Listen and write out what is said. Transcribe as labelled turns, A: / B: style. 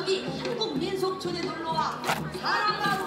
A: 여기 한국 민속촌에 놀러와. 사랑과